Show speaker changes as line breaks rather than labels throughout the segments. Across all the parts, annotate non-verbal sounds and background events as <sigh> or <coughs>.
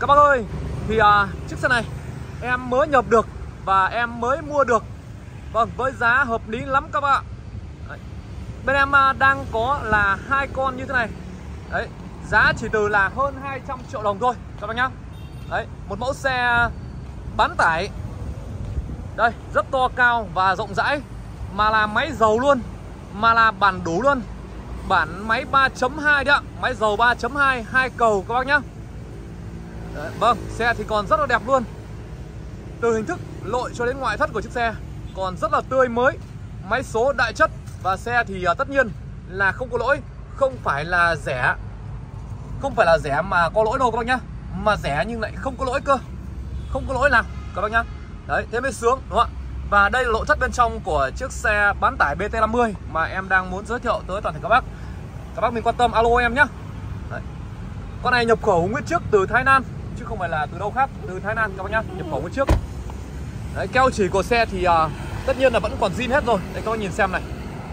Các bác ơi Thì à, chiếc xe này Em mới nhập được Và em mới mua được. Vâng với giá hợp lý lắm các bác ạ. Đấy. Bên em à, đang có là hai con như thế này. Đấy Giá chỉ từ là hơn 200 triệu đồng thôi Các bác nhá. Đấy Một mẫu xe bán tải. Đây rất to cao và rộng rãi Mà là máy dầu luôn Mà là bản đủ luôn. Bản máy 3.2 đấy ạ Máy dầu 3.2 hai cầu các bác nhá. Đấy, Vâng, xe thì còn rất là đẹp luôn. Từ hình thức lội cho đến ngoại thất của chiếc xe Còn rất là tươi mới Máy số đại chất Và xe thì uh, tất nhiên là không có lỗi Không phải là rẻ. Không phải là rẻ mà có lỗi đâu các bác nhá Mà rẻ nhưng lại không có lỗi cơ. Không có lỗi nào các bác nhá. Đấy, thế mới sướng đúng không ạ? Và đây là nội thất bên trong của chiếc xe bán tải BT50 Mà em đang muốn giới thiệu tới toàn thể các bác. Các bác mình quan tâm alo em nhé. Con này nhập khẩu nguyên chiếc từ Thái Lan không phải là từ đâu khác từ Thái Lan các bác nhá nhập khẩu nguyên trước. Đấy keo chỉ của xe thì uh, tất nhiên là vẫn còn zin hết rồi. Đây các bác nhìn xem này.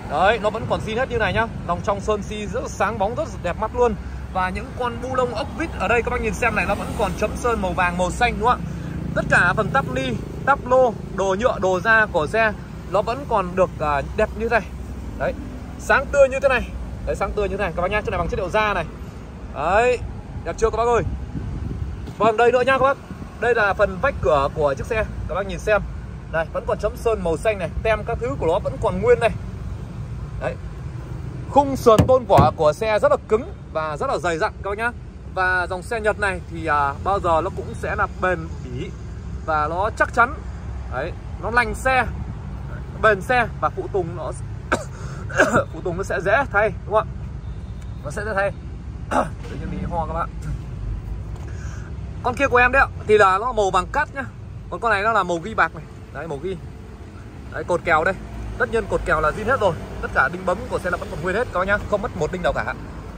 Đấy nó vẫn còn zin hết như này nhá. Lòng trong sơn si rất sáng bóng rất đẹp mắt luôn. Và những con bu lông ốc vít ở đây các bác nhìn xem này nó vẫn còn chấm sơn màu vàng màu xanh đúng không ạ? Tất cả phần tắp ni tắp lô đồ nhựa đồ da của xe nó vẫn còn được uh, đẹp như thế này. Đấy sáng tươi như thế này. Đấy sáng tươi như thế này các bác nhá. Chỗ này bằng chất liệu da này. Đấy đẹp chưa các bác ơi? Vâng đây nữa nha các bác. Đây là phần vách cửa của chiếc xe. Các bác nhìn xem. Đây vẫn còn chấm sơn màu xanh này Tem các thứ của nó vẫn còn nguyên đây, Đấy. Khung sườn tôn vỏ của xe rất là cứng Và rất là dày dặn các bác nhá. Và dòng xe Nhật này thì à, bao giờ nó cũng sẽ là bền bỉ Và nó chắc chắn. Đấy Nó lành xe Bền xe Và phụ tùng nó <coughs> Phụ tùng nó sẽ dễ thay đúng không ạ? Nó sẽ dễ thay. <coughs> Tự nhiên mình ho các bạn con kia của em đấy ạ. Thì là nó màu vàng cắt nhá. Còn con này nó là màu ghi bạc này. Đấy màu ghi. Đấy cột kèo đây. Tất nhiên cột kèo là zin hết rồi. Tất cả đinh bấm của xe là vẫn còn nguyên hết các nhá. Không mất một đinh nào cả.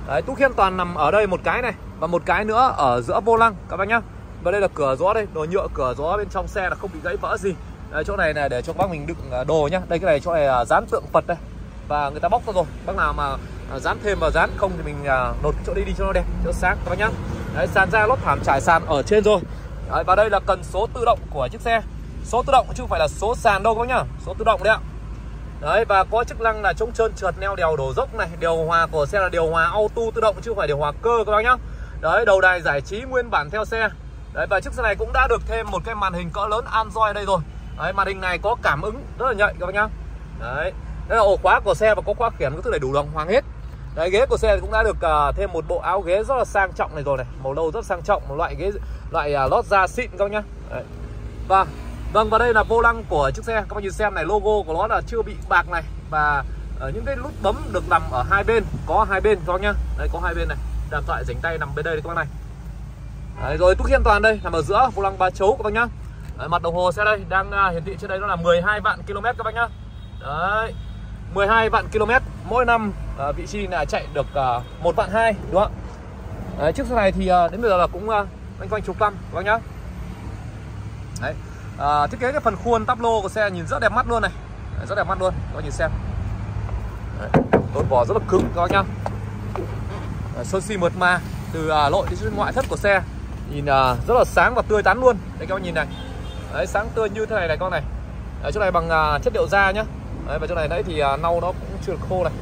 Đấy tú khiên toàn nằm ở đây một cái này và một cái nữa ở giữa vô lăng các bác nhá. Và đây là cửa gió đây. Đồ nhựa cửa gió bên trong xe là không bị gãy vỡ gì. Đấy, chỗ này này để cho bác mình đựng à, đồ nhá. Đây cái này chỗ này là dán tượng phật đây. Và người ta bóc ra rồi. Bác nào mà à, dán thêm vào dán không thì mình à, nột chỗ đi đi cho nó đẹp cho nó sáng các bác nhá. Đấy, sàn da lót thảm trải sàn ở trên rồi. Đấy, Và đây là cần số tự động của chiếc xe. Số tự động chứ không phải là số sàn đâu các bác nhá. Số tự động đấy ạ. Đấy và có chức năng là chống trơn trượt neo đèo đổ dốc này. Điều hòa của xe là điều hòa auto tự động chứ không phải điều hòa cơ các bác nhá. Đấy đầu đài giải trí nguyên bản theo xe. Đấy và chiếc xe này cũng đã được thêm một cái màn hình cỡ lớn Android đây rồi. Đấy màn hình này có cảm ứng rất là nhạy các bác nhá. Đấy Đây là ổ khóa của xe và có khóa khiển có thứ đầy đủ đồng hoàng hết. Đấy, ghế của xe cũng đã được uh, thêm một bộ áo ghế rất là sang trọng này rồi này. Màu nâu rất sang trọng một loại ghế loại uh, lót da xịn các bác nhá. Đấy. và vâng và đây là vô lăng của chiếc xe. Các bác nhìn xem này logo của nó là chưa bị bạc này. Và ở những cái nút bấm được nằm ở hai bên có hai bên các bác nhá. Đây có hai bên này. Điện thoại dành tay nằm bên đây các bác này. Đấy, rồi túc hiên toàn đây nằm ở giữa vô lăng ba chấu các bác nhá. Đấy, mặt đồng hồ xe đây đang uh, hiển thị trên đây nó là 12 vạn km các bác nhá. Đấy 12 vạn km mỗi năm à, vị trí là chạy được à, một vạn hai đúng không ạ? Đấy, chiếc xe này thì à, đến bây giờ là cũng à, quanh quanh chục năm các bác nhá? Đấy. À, thiết kế cái phần khuôn tắp lô của xe nhìn rất đẹp mắt luôn này. Đấy, rất đẹp mắt luôn các bác nhìn xem. Đấy, tôn vỏ rất là cứng các bác nhá. À, sơn xi mượt mà từ à, nội đến ngoại thất của xe. Nhìn à, rất là sáng và tươi tắn luôn. Đây các bác nhìn này. Đấy, sáng tươi như thế này này con này. Đấy, chỗ này bằng à, chất liệu da nhá. Đấy, và chỗ này nãy thì à, nâu nó cũng chưa được khô này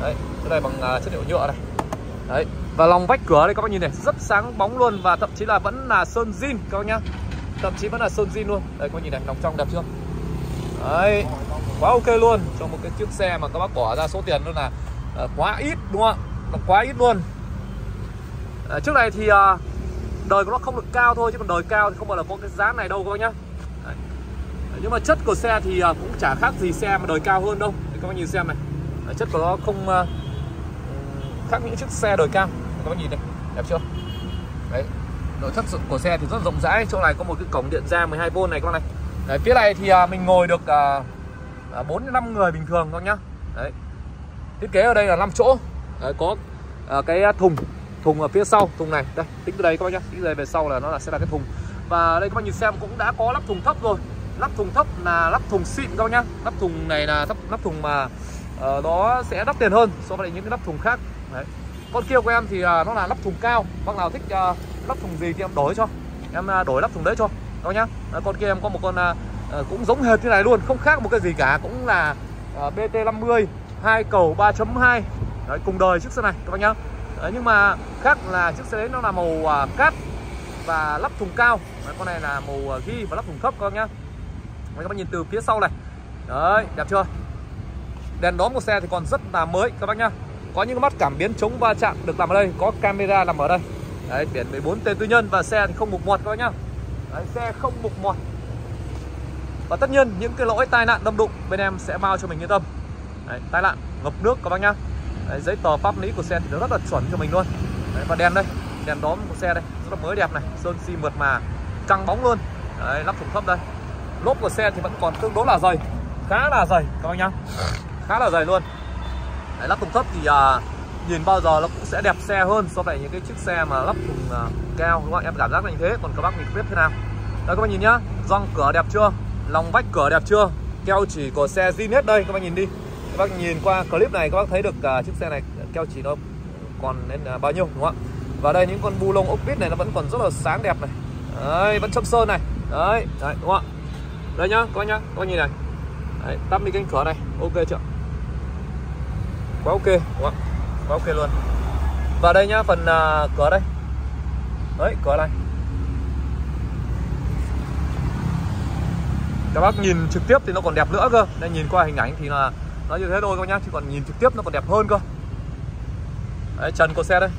đấy chỗ này bằng uh, chất liệu nhựa này. Đấy và lòng vách cửa đây các bác nhìn này rất sáng bóng luôn và thậm chí là vẫn là sơn zin các bác nhá. Thậm chí vẫn là sơn zin luôn. Đây các bác nhìn này lòng trong đẹp chưa? Đấy quá ok luôn. Cho một cái chiếc xe mà các bác bỏ ra số tiền luôn là uh, quá ít đúng không ạ? Quá ít luôn. Uh, trước này thì uh, đời của nó không được cao thôi chứ còn đời cao thì không bao giờ có cái giá này đâu các bác nhá. Đấy. nhưng mà chất của xe thì uh, cũng chả khác gì xe mà đời cao hơn đâu. Thì các bác nhìn xem này. Ờ, chất của nó không uh, khác những chiếc xe đời cao các bác nhìn này đẹp chưa? Đấy nội thất của xe thì rất rộng rãi. Chỗ này có một cái cổng điện ra 12V này các bạn này. Đấy, phía này thì uh, mình ngồi được uh, 4 5 người bình thường các nhá. Đấy thiết kế ở đây là 5 chỗ. Đấy, có uh, cái thùng thùng ở phía sau thùng này. Đây tính từ đây các bác nhá. Tính từ đây về sau là nó là sẽ là cái thùng. Và đây các bác nhìn xem cũng đã có lắp thùng thấp rồi. Lắp thùng thấp là lắp thùng xịn các bác nhá. Lắp thùng này là lắp, lắp thùng mà uh, nó sẽ đắt tiền hơn so với những cái nắp thùng khác. Đấy. con kia của em thì uh, nó là nắp thùng cao. Bác nào thích uh, nắp thùng gì thì em đổi cho. Em uh, đổi nắp thùng đấy cho. Đó nhá. Uh, con kia em có một con uh, cũng giống hệt như này luôn không khác một cái gì cả. Cũng là uh, BT50 hai cầu 3.2 đấy cùng đời chiếc xe này các bác nhá. Đấy, nhưng mà khác là chiếc xe đấy nó là màu uh, cát và lắp thùng cao. Đấy, con này là màu ghi và lắp thùng thấp các bác nhá. Đấy, các bác nhìn từ phía sau này. Đấy đẹp chưa? Đèn đóm của xe thì còn rất là mới các bác nhá. Có những mắt cảm biến chống va chạm được làm ở đây có camera nằm ở đây. Đấy biển 14 tên tư nhân và xe thì không mục mọt các bác nhá. Đấy, xe không mục mọt. Và tất nhiên những cái lỗi tai nạn đâm đụng bên em sẽ bao cho mình yên tâm. Đấy, tai nạn ngập nước các bác nhá. Đấy, giấy tờ pháp lý của xe thì nó rất là chuẩn cho mình luôn. Đấy, và đèn đây đèn đóm của xe đây rất là mới đẹp này sơn xi mượt mà căng bóng luôn. Đấy, lắp thùng thấp đây. Lốp của xe thì vẫn còn tương đối là dày khá là dày các bác nhá khá là dày luôn. Đấy, lắp thùng thấp thì à, nhìn bao giờ nó cũng sẽ đẹp xe hơn so với những cái chiếc xe mà lắp thùng à, cao đúng không em cảm giác là như thế. Còn các bác nhìn biết thế nào. Đây các bác nhìn nhá. Răng cửa đẹp chưa? Lòng vách cửa đẹp chưa? Keo chỉ của xe zin hết đây các bác nhìn đi. Các bác nhìn qua clip này các bác thấy được uh, chiếc xe này keo chỉ nó còn nên uh, bao nhiêu đúng không ạ? Và đây những con bu lông ốc vít này nó vẫn còn rất là sáng đẹp này. Đấy vẫn châm sơn này. Đấy đấy đúng không ạ? Đây nhá các bác nhá. Các bác nhìn này. Đấy, tắt đi cánh cửa này. Ok chưa? Quá ok. Đúng không? quá ok luôn. Và đây nhá phần uh, cửa đây. Đấy cửa này. Các bác nhìn trực tiếp thì nó còn đẹp nữa cơ. Nên nhìn qua hình ảnh thì là nó như thế thôi các bác nhá chứ còn nhìn trực tiếp nó còn đẹp hơn cơ. Đấy, trần của xe đây.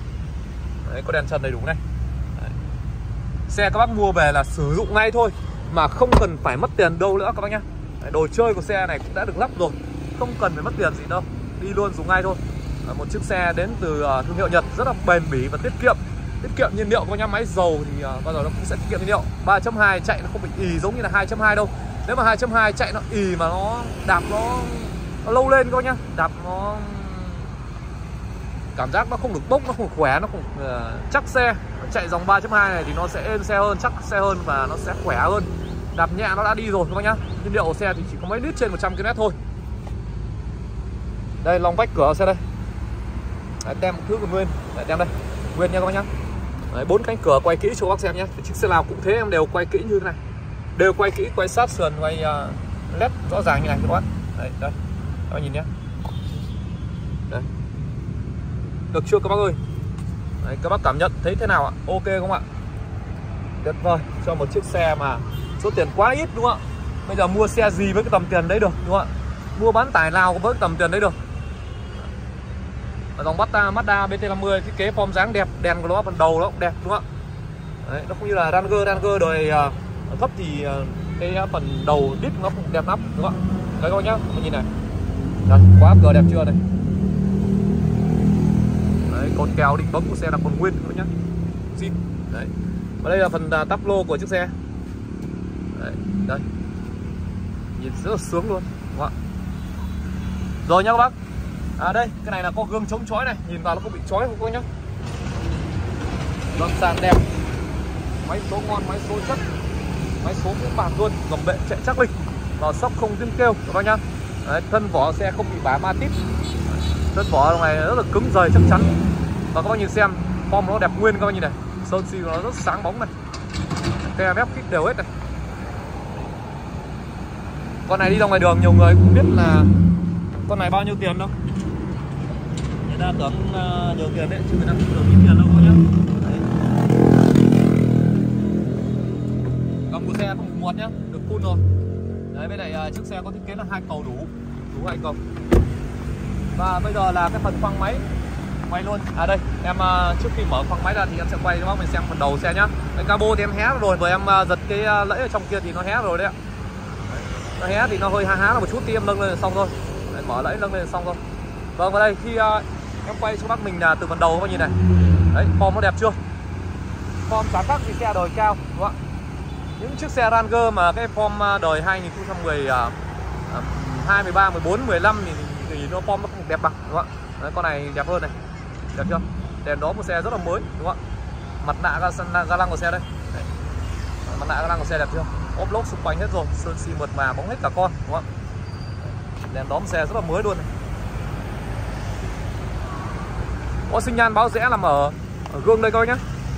Đấy, có đèn trần đầy đủ này. Đấy. xe các bác mua về là sử dụng ngay thôi mà không cần phải mất tiền đâu nữa các bác nhá. Đấy, đồ chơi của xe này cũng đã được lắp rồi. Không cần phải mất tiền gì đâu đi luôn dùng ngay thôi. À, một chiếc xe đến từ uh, thương hiệu Nhật rất là bền bỉ và tiết kiệm. Tiết kiệm nhiên liệu có nhà máy dầu thì uh, bao giờ nó cũng sẽ tiết kiệm nhiên liệu. 3.2 chạy nó không bị ì giống như là 2.2 đâu. Nếu mà 2.2 chạy nó ì mà nó đạp nó, nó lâu lên coi nhá. Đạp nó cảm giác nó không được bốc nó không khỏe nó không uh, chắc xe. Chạy dòng 3.2 này thì nó sẽ êm xe hơn chắc xe hơn và nó sẽ khỏe hơn. Đạp nhẹ nó đã đi rồi các bác nhá. Nhiên liệu xe thì chỉ có mấy lít trên 100 km thôi đây lòng vách cửa xe đây. Đấy, tem thứ của nguyên. Đấy, tem đây. Nguyên nha các bác nhá. Bốn cánh cửa quay kỹ cho các bác xem nhé chiếc xe nào cũng thế em đều quay kỹ như thế này. Đều quay kỹ quay sát sườn quay ờ, uh, led rõ ràng như này các bác. Đây đây. Các bác nhìn nhé đây được chưa các bác ơi? Đấy, các bác cảm nhận thấy thế nào ạ? Ok không ạ? Tuyệt vời. Cho một chiếc xe mà số tiền quá ít đúng không ạ? Bây giờ mua xe gì với cái tầm tiền đấy được đúng không ạ? Mua bán tải nào với tầm tiền đấy được? Dòng Mazda, Mazda BT50 thiết kế form dáng đẹp đèn của nó phần đầu nó cũng đẹp đúng không ạ? Đấy, nó không như là Ranger Ranger đời à, uh, thấp thì uh, cái phần đầu đít nó cũng đẹp lắm đúng không ạ? Đấy các bác nhá các nhìn này. Đấy, quá cờ đẹp chưa đây đấy, con kèo định bấm của xe là còn nguyên các bác nhá. Zin đấy. Và đây là phần uh, tắp lô của chiếc xe. Đấy, đây. Nhìn rất là sướng luôn đúng không ạ? Rồi nhá các bác à đây cái này là có gương chống chói này. Nhìn vào nó không bị chói không các nhá? Vâng sàn đẹp. Máy số ngon máy số chất máy số cũng bạc luôn. Gầm bệ chạy chắc lịch vào sóc không tiếng kêu các bác nhá? Đấy, thân vỏ xe không bị bá ma tít. Thân vỏ này rất là cứng rời chắc chắn. Và các bác nhìn xem form nó đẹp nguyên các bác nhìn này. Sơn xi nó rất sáng bóng này. Ke mép kích đều hết này. Con này đi ra ngoài đường nhiều người cũng biết là con này bao nhiêu tiền đâu? Tưởng uh, ờ, nhiều tiền đấy chứ người ta không tưởng ít tiền đâu nhá. Gầm của xe không một nhá được phun rồi. Đấy bên này ờ, chiếc xe có thiết kế là hai cầu đủ đủ hai cầu. Và bây giờ là cái phần khoang máy quay luôn. À đây em ờ, trước khi mở khoang máy ra thì em sẽ quay cho bác mình xem phần đầu xe nhá. Cái cabo thì em hé rồi và em giật cái lẫy ở trong kia thì nó hé rồi đấy ạ. Nó hé thì nó hơi há há là một chút thì em nâng lên là xong thôi. Đấy, mở lẫy nâng lên là xong thôi. Vâng và đây khi em quay cho bác mình là từ phần đầu các bạn nhìn này. Đấy form nó đẹp chưa? Form sáng khác thì xe đời cao đúng không ạ? Những chiếc xe Ranger mà cái form à, đời 2010 mười 2, 13, 14, 15 thì, thì, thì nó form nó không đẹp bằng đúng không ạ? Đấy, con này đẹp hơn này. Đẹp chưa? Đèn đó một xe rất là mới đúng không ạ? Mặt nạ ga, ga lăng của xe đây. Đấy. mặt nạ ga lăng của xe đẹp chưa? Ốp lốp xung quanh hết rồi sơn xi mượt mà bóng hết cả con đúng không ạ? Đèn đóm xe rất là mới luôn này. Có sinh nhan báo rẽ nằm ở, ở gương đây coi nhé.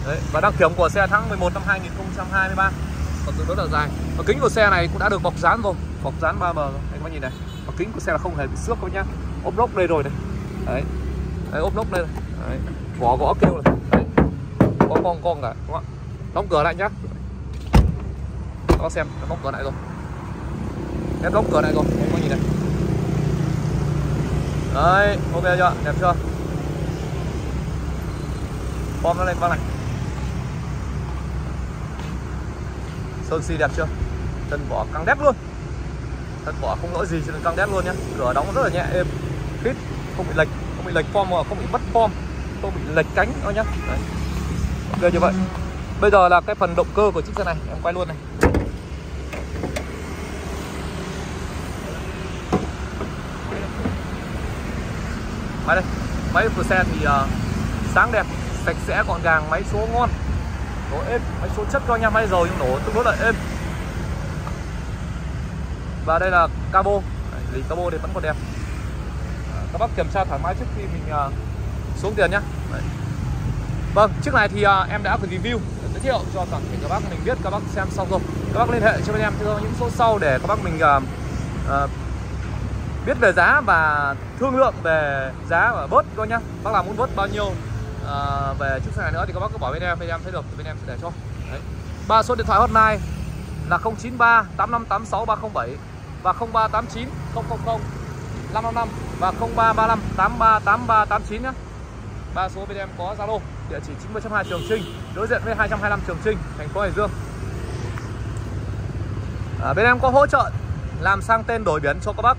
Đấy, và đăng kiểm của xe tháng 11 năm 2023 còn tương đối là dài. Và kính của xe này cũng đã được bọc dán rồi. Bọc dán 3M rồi. Anh các bạn nhìn này. Và kính của xe là không hề bị xước các nhá ốp lốc đây rồi này. Đấy, đấy ốp lốc đây đấy. Vỏ gõ kêu này. Đấy. có con con cả đúng không ạ? Đóng cửa lại nhá. Có xem đóng cửa lại rồi. Em đóng cửa lại rồi. Anh có nhìn này. Đấy ok chưa? Đẹp chưa? Bom nó lên bác này sơn xi đẹp chưa? Thân vỏ căng đét luôn. Thân vỏ không lỗi gì cho nên căng đét luôn nhá. Cửa đóng rất là nhẹ êm. Khít không bị lệch không bị lệch form mà không bị mất form. Không bị lệch cánh thôi nhá. Đấy. ok như vậy. Bây giờ là cái phần động cơ của chiếc xe này em quay luôn này. Máy đây. Máy của xe thì uh, sáng đẹp sạch sẽ gọn gàng máy số ngon nổ êm máy số chất cho nha máy rồi nhưng nổ tương đối là êm. Và đây là cabo. Lì cabo thì vẫn còn đẹp. À, các bác kiểm tra thoải mái trước khi mình à, xuống tiền nhé vâng chiếc này thì à, em đã có review giới thiệu cho toàn thể các bác mình biết các bác xem xong rồi. Các bác liên hệ cho bên em theo những số sau để các bác mình uh, biết về giá và thương lượng về giá và bớt coi nhá. Bác làm muốn bớt bao nhiêu? À, về chiếc xe này nữa thì các bác cứ bỏ bên em bên em thấy được thì bên em sẽ để cho. Đấy. Ba số điện thoại hotline là 093 8586 307 và 0389 000 555 và 0335 838389 nhé ba số bên em có Zalo địa chỉ 90.2 Trường Trinh đối diện với 225 Trường Trinh thành phố Hải Dương. À, bên em có hỗ trợ làm sang tên đổi biển cho các bác.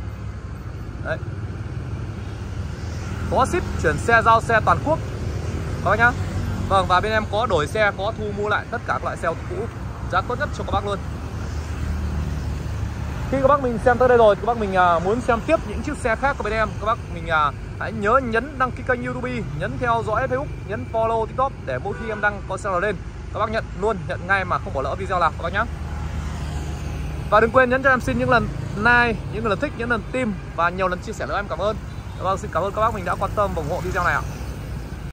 Đấy. có ship chuyển xe giao xe toàn quốc các bác nhá. Vâng và bên em có đổi xe, có thu mua lại tất cả các loại xe cũ. Giá tốt nhất cho các bác luôn. Khi các bác mình xem tới đây rồi các bác mình à, muốn xem tiếp những chiếc xe khác của bên em, các bác mình à, hãy nhớ nhấn đăng ký kênh youtube, nhấn theo dõi facebook, nhấn follow tiktok để mỗi khi em đăng có xe nào lên, các bác nhận luôn, nhận ngay mà không bỏ lỡ video nào, các bác nhé và đừng quên nhấn cho em xin những lần like, những lần thích, những lần tim và nhiều lần chia sẻ nữa. Em cảm ơn. Các bác xin cảm ơn các bác mình đã quan tâm và ủng hộ video này ạ.